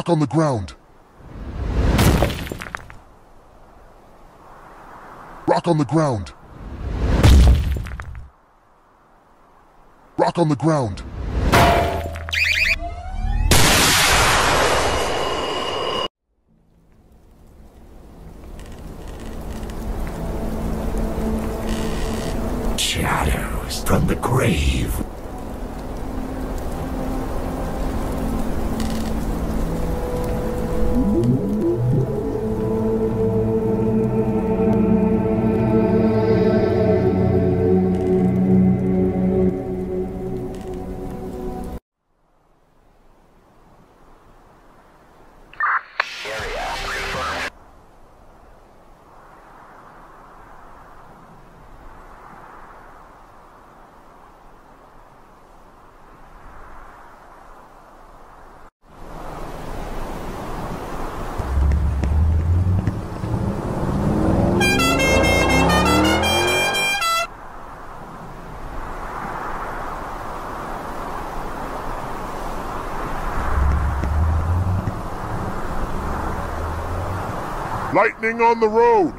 Rock on the ground. Rock on the ground. Rock on the ground. Shadows from the grave. Lightning on the road.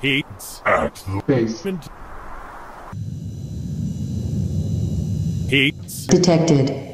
Heats At the basement. Heats Detected.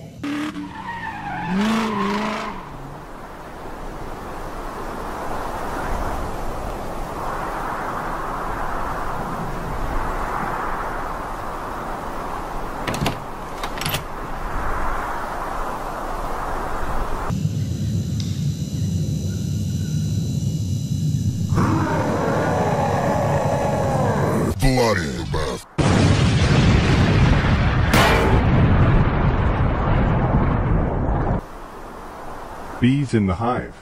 Bloodbath. Bees in the hive.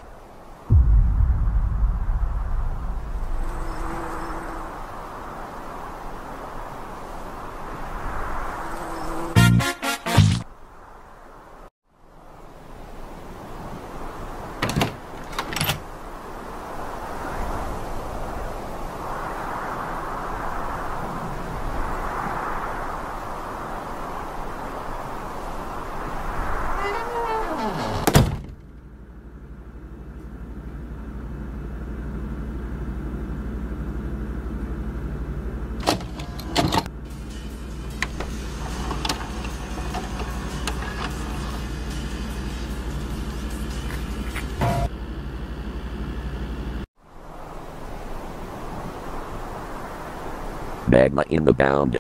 Magma in the bound.